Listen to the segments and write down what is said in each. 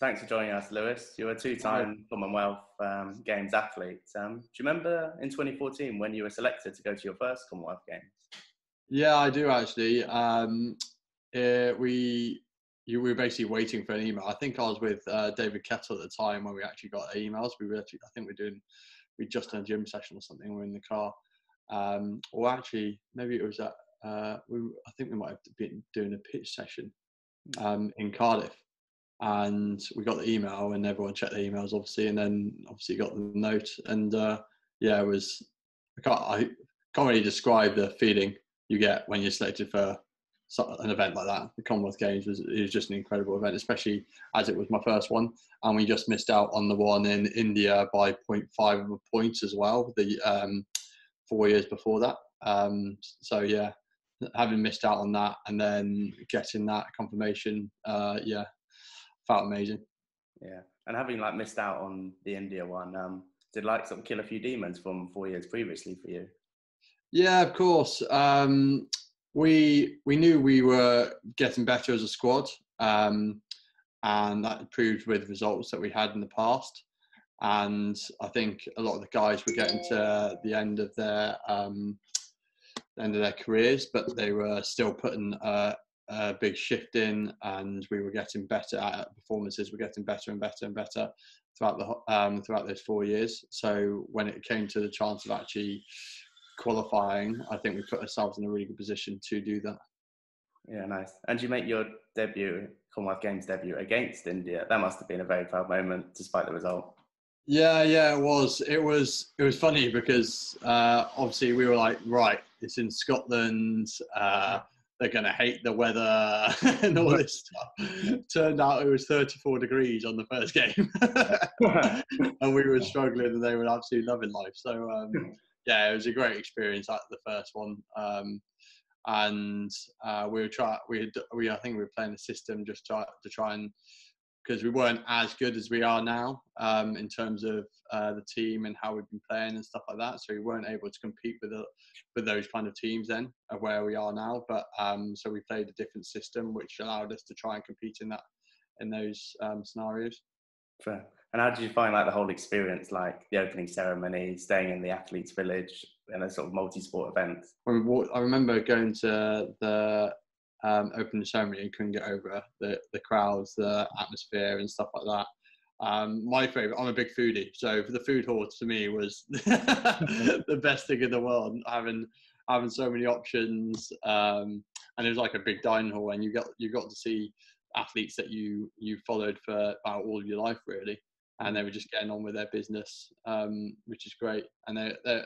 Thanks for joining us, Lewis. You're a two-time Commonwealth um, Games athlete. Um, do you remember in 2014 when you were selected to go to your first Commonwealth Games? Yeah, I do actually. Um, uh, we you we were basically waiting for an email. I think I was with uh, David Kettle at the time when we actually got emails. We were actually, I think we are doing, we just done a gym session or something. We are in the car, um, or actually maybe it was at, uh, we, I think we might have been doing a pitch session hmm. um, in Cardiff, and we got the email and everyone checked the emails obviously, and then obviously got the note, and uh, yeah, it was I can't I can't really describe the feeling you get when you're selected for an event like that. The Commonwealth Games was, was just an incredible event, especially as it was my first one. And we just missed out on the one in India by 0.5 of a point as well, the um, four years before that. Um, so, yeah, having missed out on that and then getting that confirmation, uh, yeah, felt amazing. Yeah. And having like missed out on the India one, um, did like sort of kill a few demons from four years previously for you? Yeah, of course. Um, we we knew we were getting better as a squad, um, and that proved with results that we had in the past. And I think a lot of the guys were getting to the end of their um, end of their careers, but they were still putting a, a big shift in, and we were getting better at performances. We're getting better and better and better throughout the um, throughout those four years. So when it came to the chance of actually qualifying, I think we put ourselves in a really good position to do that. Yeah, nice. And you make your debut, Commonwealth Games debut against India. That must have been a very proud moment, despite the result. Yeah, yeah, it was. It was. It was funny because uh, obviously we were like, right, it's in Scotland. Uh, they're going to hate the weather and all this stuff. Turned out it was 34 degrees on the first game, and we were struggling, and they were absolutely loving life. So um, yeah, it was a great experience at the first one. Um, and uh, we were try we we I think we were playing a system just try, to try and because we weren't as good as we are now um, in terms of uh, the team and how we've been playing and stuff like that. So we weren't able to compete with the, with those kind of teams then of where we are now. But um, so we played a different system, which allowed us to try and compete in that in those um, scenarios. Fair. And how did you find like the whole experience, like the opening ceremony, staying in the athletes' village, in a sort of multi-sport event? I remember going to the um, opening ceremony and couldn't get over the the crowds, the atmosphere, and stuff like that. Um, my favorite, I'm a big foodie, so the food hall to me was the best thing in the world. Having having so many options, um, and it was like a big dining hall, and you got you got to see athletes that you you followed for about all of your life, really and they were just getting on with their business, um, which is great. And they, they,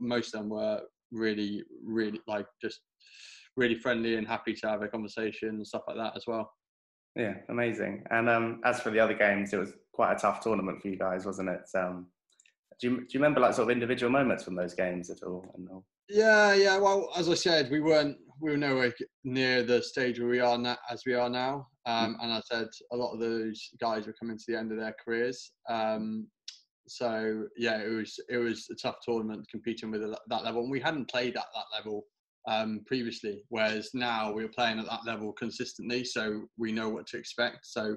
most of them were really, really like just really friendly and happy to have a conversation and stuff like that as well. Yeah, amazing. And um, as for the other games, it was quite a tough tournament for you guys, wasn't it? Um, do you, do you remember like sort of individual moments from those games at all? Yeah, yeah. Well, as I said, we weren't we were nowhere near the stage where we are now, as we are now. Um, mm. and I said a lot of those guys were coming to the end of their careers. Um, so yeah, it was it was a tough tournament competing with that level, and we hadn't played at that level um, previously. Whereas now we're playing at that level consistently, so we know what to expect. So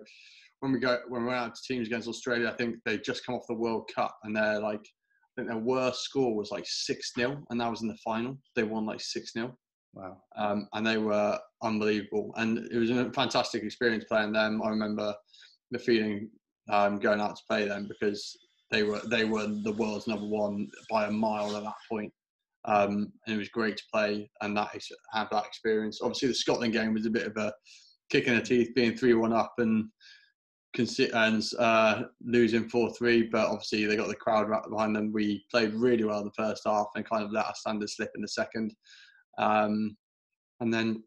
when we go when we're out to teams against Australia, I think they just come off the World Cup and they're like I think their worst score was like six 0 and that was in the final. They won like six 0 Wow. Um, and they were unbelievable. And it was a fantastic experience playing them. I remember the feeling um, going out to play them because they were they were the world's number one by a mile at that point. Um, and it was great to play and that have that experience. Obviously, the Scotland game was a bit of a kick in the teeth, being three one up and and uh, losing four three. But obviously, they got the crowd right behind them. We played really well in the first half and kind of let our standards slip in the second. Um, and then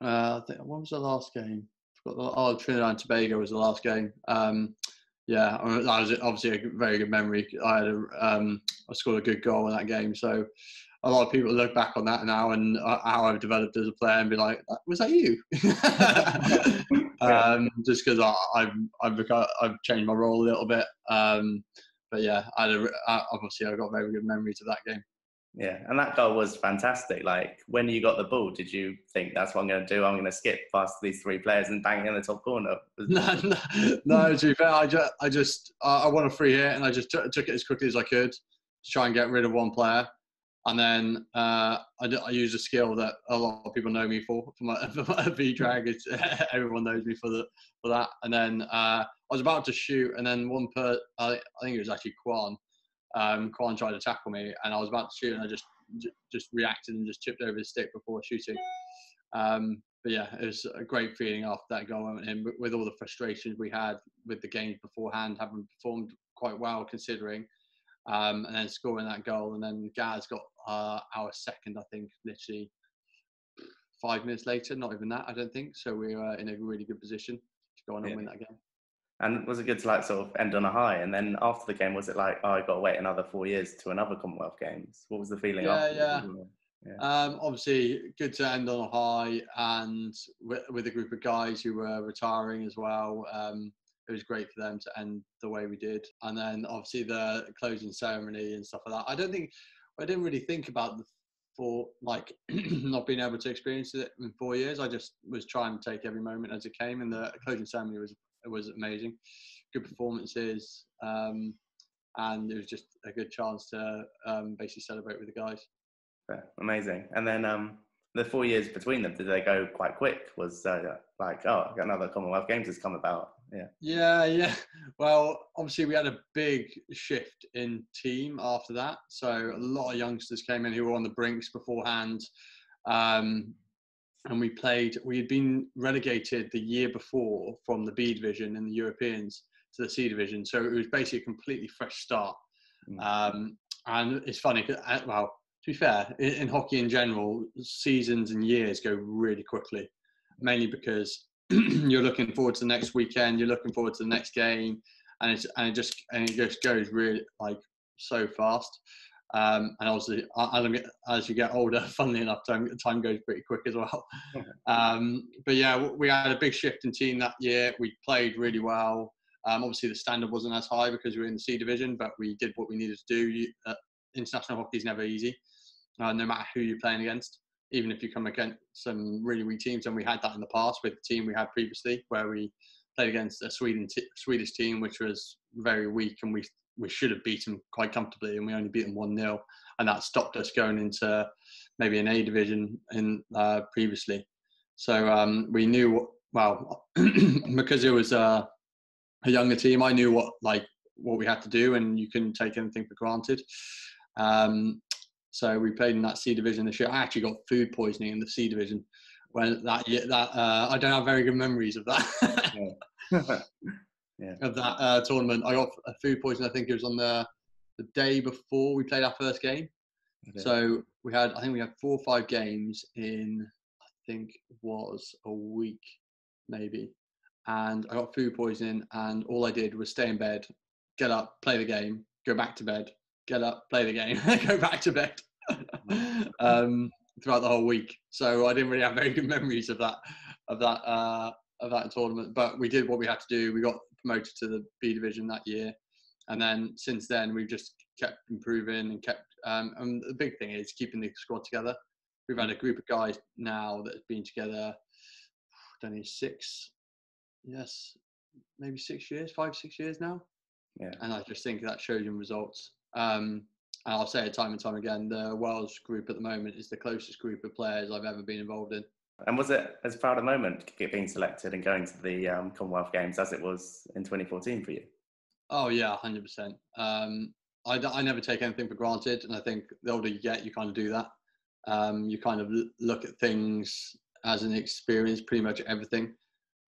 uh, what was the last game? oh, Trinidad and Tobago was the last game. Um, yeah, that was obviously a very good memory. I had a, um, I scored a good goal in that game, so a lot of people look back on that now and uh, how I've developed as a player and be like, "Was that you?" um, just because I've I've I've changed my role a little bit. Um, but yeah, I had a, obviously I got very good memories of that game. Yeah, and that goal was fantastic. Like when you got the ball, did you think that's what I'm going to do? I'm going to skip past these three players and bang in the top corner. no, no, no, to be fair, I just, I just, uh, I won a free hit and I just t- took it as quickly as I could to try and get rid of one player. And then uh, I, I used a skill that a lot of people know me for, for my, for my V drag. everyone knows me for the for that. And then uh, I was about to shoot, and then one per, I, I think it was actually Quan, um, Quan tried to tackle me, and I was about to shoot, and I just just reacted and just chipped over the stick before shooting. Um, but yeah, it was a great feeling after that goal went in, with all the frustrations we had with the games beforehand, having performed quite well considering, um, and then scoring that goal, and then Gaz got uh, our second, I think, literally five minutes later, not even that, I don't think. So we were in a really good position to go on and win that game. And was it good to like sort of end on a high? And then after the game, was it like, oh, I got to wait another four years to another Commonwealth Games? What was the feeling? Yeah, after? yeah. yeah. Um, obviously, good to end on a high, and with, with, a group of guys who were retiring as well. Um, it was great for them to end the way we did. And then obviously the closing ceremony and stuff like that. I don't think I didn't really think about the for like not being able to experience it in four years. I just was trying to take every moment as it came, and the closing ceremony was was amazing. Good performances, um, and it was just a good chance to um, basically celebrate with the guys. Yeah, amazing. And then um, the four years between them, did they go quite quick? Was uh, like, oh, another Commonwealth Games has come about. Yeah. Yeah, yeah. Well, obviously we had a big shift in team after that. So a lot of youngsters came in who were on the brinks beforehand. Um, and we played. We had been relegated the year before from the B division in the Europeans to the C division, so it was basically a completely fresh start. Mm. Um, and it's funny, uh, well, to be fair, in, in, hockey in general, seasons and years go really quickly, mainly because you're looking forward to the next weekend, you're looking forward to the next game, and it's and it just and it just goes really like so fast. Um, and obviously, as, as you get older, funnily enough, time, time goes pretty quick as well. Um, but yeah, we had a big shift in team that year. We played really well. Um, obviously, the standard wasn't as high because we were in the C division, but we did what we needed to do. You, uh, international hockey is never easy, uh, no matter who you're playing against. Even if you come against some really weak teams, and we had that in the past with the team we had previously, where we played against a Sweden t- Swedish team which was very weak, and we we should have beaten quite comfortably, and we only beat them one 0 and that stopped us going into maybe an A division in uh, previously. So um, we knew well because it was uh, a younger team. I knew what like what we had to do, and you couldn't take anything for granted. Um, so we played in that C division this year. I actually got food poisoning in the C division when that year. That uh, I don't have very good memories of that. yeah. of that uh, tournament. I got a food poisoning. I think it was on the the day before we played our first game. Okay. So we had, I think we had four or five games in, I think was a week, maybe. And I got food poisoning, and all I did was stay in bed, get up, play the game, go back to bed, get up, play the game, go back to bed. um, throughout the whole week. So I didn't really have very good memories of that of that uh, of that tournament. But we did what we had to do. We got promoted to the B division that year, and then since then we've just kept improving and kept. Um, and the big thing is keeping the squad together. We've had a group of guys now that have been together. I don't know six, yes, maybe six years, five six years now. Yeah. And I just think that shows in results. Um, and I'll say it time and time again, the Welsh group at the moment is the closest group of players I've ever been involved in. And was it as proud a moment get being selected and going to the um, Commonwealth Games as it was in 2014 for you? Oh yeah, hundred um, percent. I I never take anything for granted, and I think the older you get, you kind of do that. Um, you kind of look at things as an experience, pretty much everything.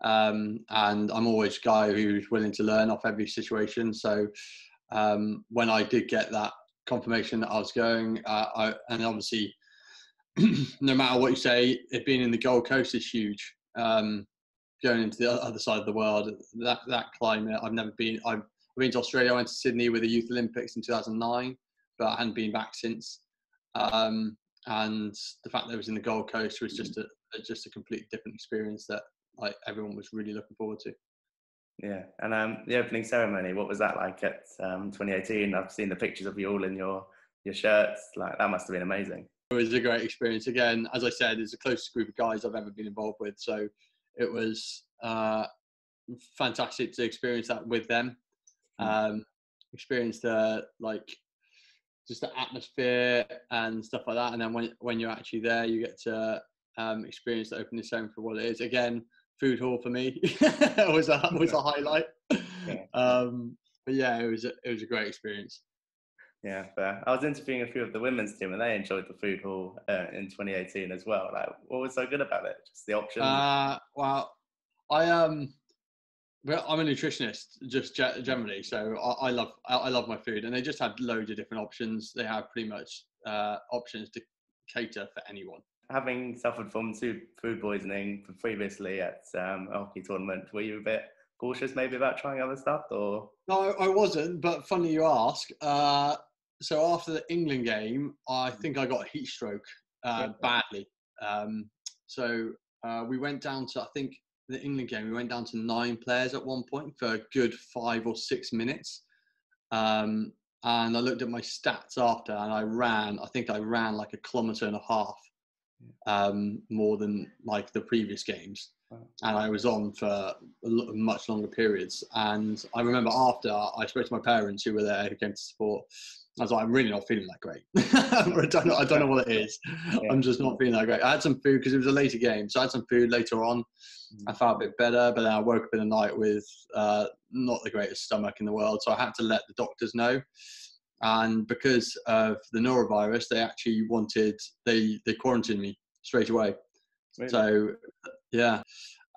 Um, and I'm always a guy who's willing to learn off every situation. So um, when I did get that confirmation that I was going, uh, I, and obviously no matter what you say, it being in the Gold Coast is huge. Um, going into the other side of the world, that that climate, I've never been. I've been to Australia. I went to Sydney with the Youth Olympics in 2009, but I hadn't been back since. Um, and the fact that it was in the Gold Coast was just a just a completely different experience that like everyone was really looking forward to. Yeah, and um, the opening ceremony, what was that like at um, 2018? I've seen the pictures of you all in your your shirts. Like that must have been amazing. It was a great experience. Again, as I said, it's the closest group of guys I've ever been involved with. So it was uh, fantastic to experience that with them. Hmm. Um, experience the like just the atmosphere and stuff like that. And then when when you're actually there, you get to um, experience the opening ceremony for what it is. Again, food hall for me was a was a highlight. Yeah. Um, but yeah, it was a, it was a great experience. Yeah, fair. I was interviewing a few of the women's team, and they enjoyed the food hall uh, in 2018 as well. Like, what was so good about it? Just the options. Uh, well, I um, well, I'm a nutritionist, just generally, so I, I love I love my food, and they just had loads of different options. They have pretty much uh, options to cater for anyone. Having suffered from food poisoning previously at um, a hockey tournament, were you a bit cautious maybe about trying other stuff, or? No, I wasn't. But funny you ask. Uh, so after the England game, I think I got a heat stroke uh, badly. Um, so uh, we went down to I think the England game, we went down to nine players at one point for a good five or six minutes. Um, and I looked at my stats after, and I ran. I think I ran like a kilometre and a half um, more than like the previous games, and I was on for much longer periods. And I remember after I spoke to my parents who were there, who came to support. I was like, I'm really not feeling that great. I, don't know, I don't know what it is. I'm just not feeling that great. I had some food because it was a later game, so I had some food later on. I felt a bit better, but then I woke up in the night with uh, not the greatest stomach in the world. So I had to let the doctors know. And because of the norovirus, they actually wanted they they quarantined me straight away. Really? So yeah,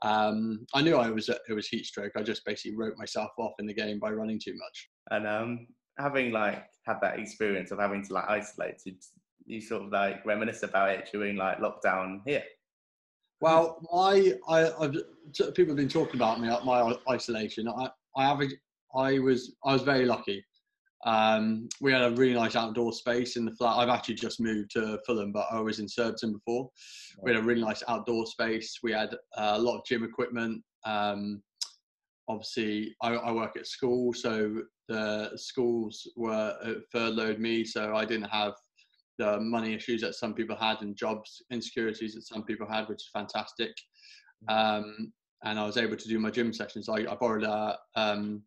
um, I knew I was it was heat stroke. I just basically wrote myself off in the game by running too much. And um, having like had that experience of having to like isolate, you sort of like reminisce about it during like lockdown here? Well, my I, I've, people have been talking about me my isolation. I I average I was I was very lucky. Um, we had a really nice outdoor space in the flat. I've actually just moved to Fulham, but I was in Surbiton before. We had a really nice outdoor space. We had a lot of gym equipment. Um, obviously, I, I, work at school, so the schools were uh, furloughed me, so I didn't have the money issues that some people had and jobs insecurities that some people had, which is fantastic. Um, and I was able to do my gym sessions. I, I borrowed a, um,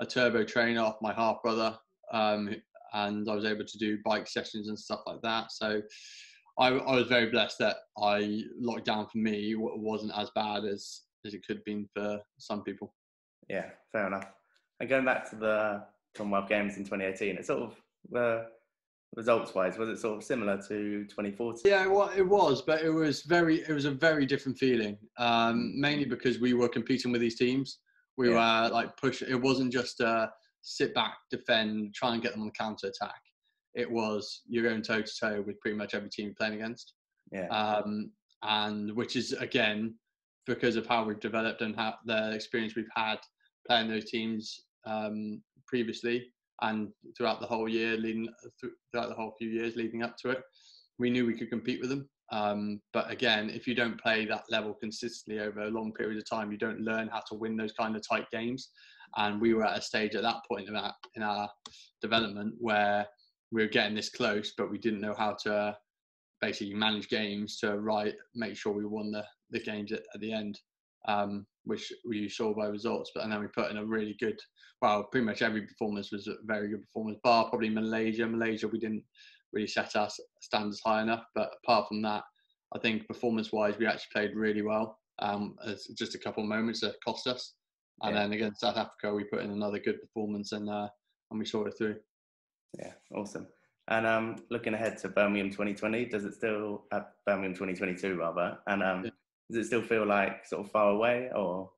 a turbo trainer off my half brother, um, and I was able to do bike sessions and stuff like that. So I, I was very blessed that I lockdown for me wasn't as bad as as it could have been for some people. Yeah, fair enough. And going back to the Commonwealth Games in 2018, it sort of uh, results wise was it sort of similar to 2014 yeah well it was but it was very it was a very different feeling um, mainly because we were competing with these teams we yeah. were like push it wasn't just uh, sit back defend try and get them on the counter attack it was you're going toe to toe with pretty much every team you're playing against yeah um, and which is again because of how we've developed and how the experience we've had playing those teams um, previously and throughout the whole year, leading throughout the whole few years leading up to it, we knew we could compete with them. Um, but again, if you don't play that level consistently over a long period of time, you don't learn how to win those kind of tight games. And we were at a stage at that point in our, in our development where we were getting this close, but we didn't know how to basically manage games to right make sure we won the, the games at, at the end um, which we saw by results. But and then we put in a really good, well, pretty much every performance was a very good performance. Bar probably Malaysia. Malaysia, we didn't really set our standards high enough. But apart from that, I think performance-wise, we actually played really well. Um, just a couple of moments that cost us, and yeah. then against South Africa, we put in another good performance and uh, and we saw it through. Yeah, awesome. And um, looking ahead to Birmingham 2020, does it still at uh, Birmingham 2022 rather? And um, yeah. Does it still feel like sort of far away or?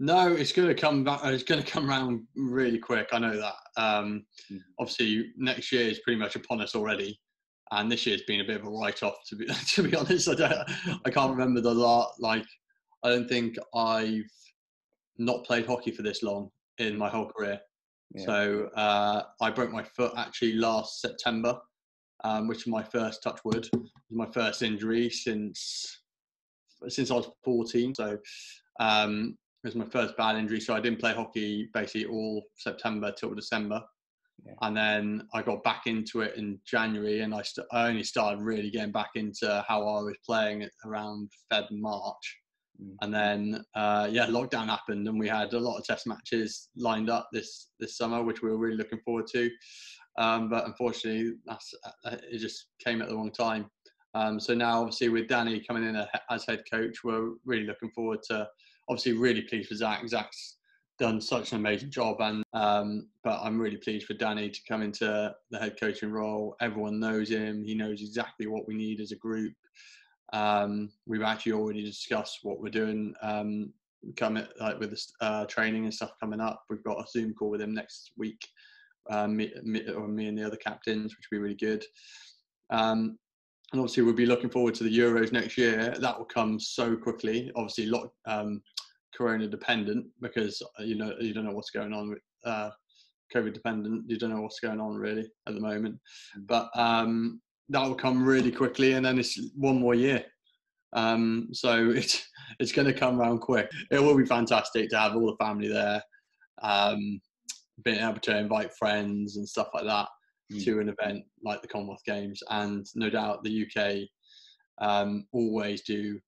No, it's going to come back. It's going to come around really quick. I know that. Um, mm. Obviously, next year is pretty much upon us already, and this year's been a bit of a write-off. To be to be honest, I don't. I can't remember the lot. Like, I don't think I've not played hockey for this long in my whole career. Yeah. So uh, I broke my foot actually last September, um, which was my first touch wood. My first injury since since I was 14. So um, it was my first bad injury. So I didn't play hockey basically all September till December. Yeah. And then I got back into it in January, and I, st- I only started really getting back into how I was playing around Feb March. Mm. And then, uh, yeah, lockdown happened, and we had a lot of test matches lined up this this summer, which we were really looking forward to. Um, but unfortunately, that's, uh, it just came at the wrong time. Um, so now, obviously, with Danny coming in as head coach, we're really looking forward to. Obviously, really pleased with Zach. Zach's done such an amazing job, and um, but I'm really pleased for Danny to come into the head coaching role. Everyone knows him. He knows exactly what we need as a group. Um, we've actually already discussed what we're doing um, coming like with the uh, training and stuff coming up. We've got a Zoom call with him next week, uh, me, me, or me and the other captains, which will be really good. Um, and obviously, we'll be looking forward to the Euros next year. That will come so quickly. Obviously, lot um, Corona dependent because uh, you know you don't know what's going on with uh, COVID dependent. You don't know what's going on really at the moment. Mm. But um, that will come really quickly, and then it's one more year. Um, so it's it's going to come around quick. It will be fantastic to have all the family there, um, being able to invite friends and stuff like that mm. to an event like the Commonwealth Games, and no doubt the UK um, always do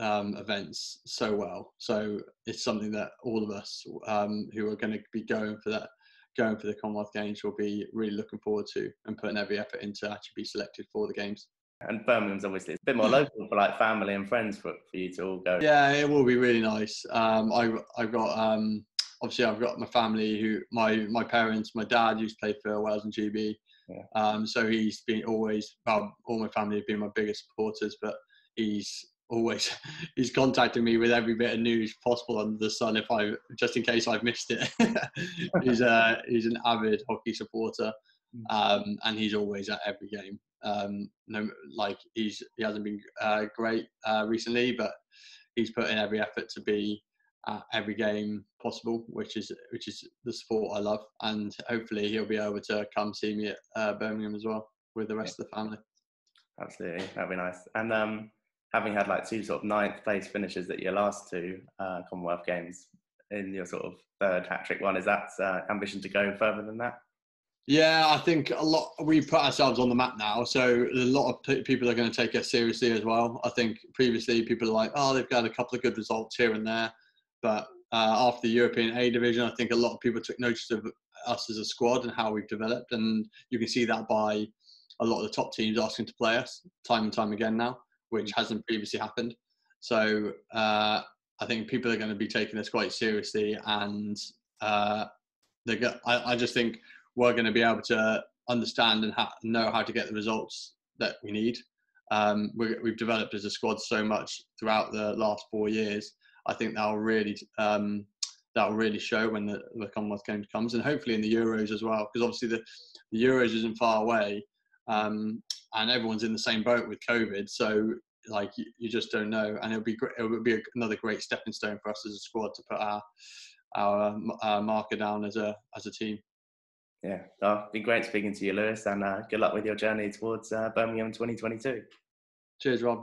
um, events so well. So it's something that all of us um, who are going to be going for that, going for the Commonwealth Games, will be really looking forward to and putting every effort into actually be selected for the games. And Birmingham's obviously a bit more local for like family and friends for, for you to all go. Yeah, it will be really nice. Um, I I've got um, obviously I've got my family who my my parents, my dad used to play for Wales and GB. Yeah. Um, so he's been always well, all my family have been my biggest supporters, but he's always he's contacting me with every bit of news possible under the sun if I just in case I've missed it. he's a he's an avid hockey supporter, hmm. um, and he's always at every game. Um, no, like he's he hasn't been uh, great uh, recently, but he's put in every effort to be at every game possible, which is which is the sport I love, and hopefully he'll be able to come see me at uh, Birmingham as well with the rest yeah. of the family. Absolutely, that'd be nice. And um, having had like two sort of ninth place finishes at your last two uh, Commonwealth Games in your sort of third hat trick one, is that uh, ambition to go further than that? Yeah, I think a lot. We put ourselves on the map now, so a lot of p- people are going to take us seriously as well. I think previously people are like, oh, they've got a couple of good results here and there, but uh, after the European A division, I think a lot of people took notice of us as a squad and how we've developed, and you can see that by a lot of the top teams asking to play us time and time again now which hasn't previously happened. So uh, I think people are going to be taking this quite seriously, and uh, they get, I, I, just think we're going to be able to understand and ha- know how to get the results that we need. Um, we have developed as a squad so much throughout the last four years. I think that will really um, that will really show when the, the Commonwealth Games comes, and hopefully in the Euros as well, because obviously the, the Euros isn't far away. Um, and everyone's in the same boat with COVID. So like you, you just don't know, and it'll be great. It would be another great stepping stone for us as a squad to put our our, our marker down as a as a team. Yeah, oh, been great speaking to you, Lewis, and uh, good luck with your journey towards uh, Birmingham 2022. Cheers, Rob.